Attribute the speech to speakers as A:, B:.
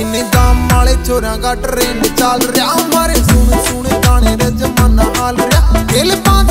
A: ਇੰਨੇ ਦਾਮ ਵਾਲੇ ਚੋਰਾਂ ਦਾ ਟ੍ਰੇਨ ਚੱਲ ਰਿਹਾ। ਮਾਰੇ ਸੁਣ ਸੁਣ ਗਾਣੇ ਦੇ ਜਮਾਨਾ ਹਾਲ ਰਿਹਾ। ਦਿਲ ਬੰਦ